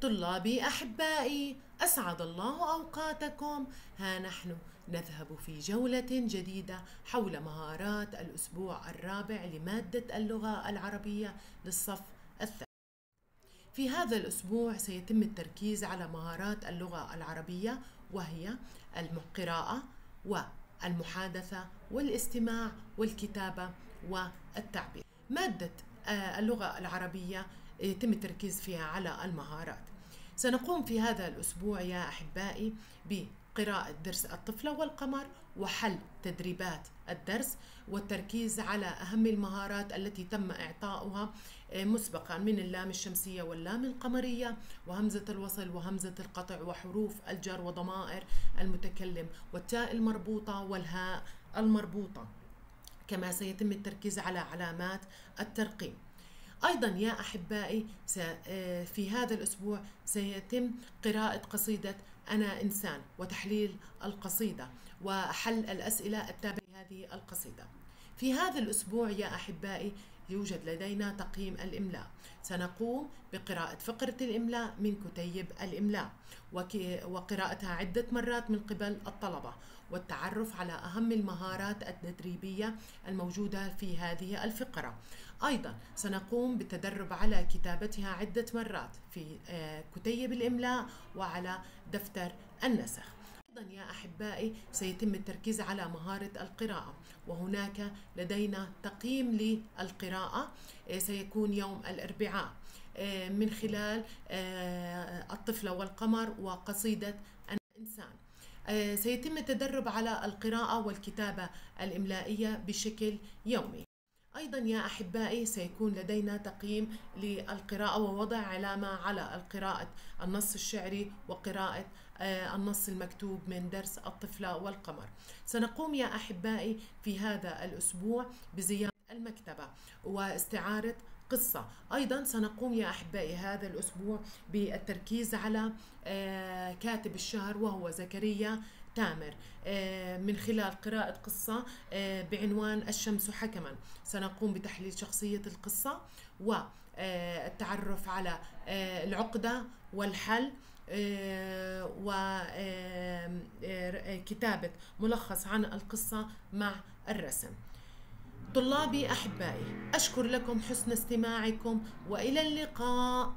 طلابي أحبائي أسعد الله أوقاتكم. ها نحن نذهب في جولة جديدة حول مهارات الأسبوع الرابع لمادة اللغة العربية للصف الثاني. في هذا الأسبوع سيتم التركيز على مهارات اللغة العربية وهي القراءة والمحادثة والاستماع والكتابة والتعبير. مادة آه، اللغة العربية يتم التركيز فيها على المهارات. سنقوم في هذا الأسبوع يا أحبائي بقراءة درس الطفلة والقمر وحل تدريبات الدرس والتركيز على أهم المهارات التي تم إعطاؤها آه، مسبقا من اللام الشمسية واللام القمرية وهمزة الوصل وهمزة القطع وحروف الجر وضمائر المتكلم والتاء المربوطة والهاء المربوطة. كما سيتم التركيز على علامات الترقيم. أيضا يا أحبائي آه، في هذا الأسبوع سيتم قراءة قصيدة أنا إنسان وتحليل القصيدة وحل الأسئلة التابعة لهذه القصيدة. في هذا الأسبوع يا أحبائي يوجد لدينا تقييم الإملاء. سنقوم بقراءة فقرة الإملاء من كتيب الإملاء وقراءتها عدة مرات من قبل الطلبة والتعرف على أهم المهارات التدريبية الموجودة في هذه الفقرة. أيضا سنقوم بالتدرب على كتابتها عدة مرات في آه، كتيب الإملاء وعلى دفتر النسخ. يا أحبائي سيتم التركيز على مهارة القراءة. وهناك لدينا تقييم للقراءة. آه، سيكون يوم الأربعاء. آه، من خلال الطفلة والقمر وقصيدة أنا إنسان سيتم التدرب على القراءة والكتابة الإملائية بشكل يومي. أيضا يا أحبائي سيكون لدينا تقييم للقراءة ووضع علامة على القراءة النص الشعري وقراءة آه، النص المكتوب من درس الطفلة والقمر. سنقوم يا أحبائي في هذا الأسبوع بزيارة المكتبة واستعارة قصة. أيضا سنقوم يا أحبائي هذا الأسبوع بالتركيز على آه، كاتب الشهر وهو زكريا تامر آه، من خلال قراءة قصة آه، بعنوان الشمس حكما. سنقوم بتحليل شخصية القصة والتعرف على العقدة والحل وكتابة ملخص عن القصة مع الرسم. طلابي أحبائي أشكر لكم حسن استماعكم وإلى اللقاء.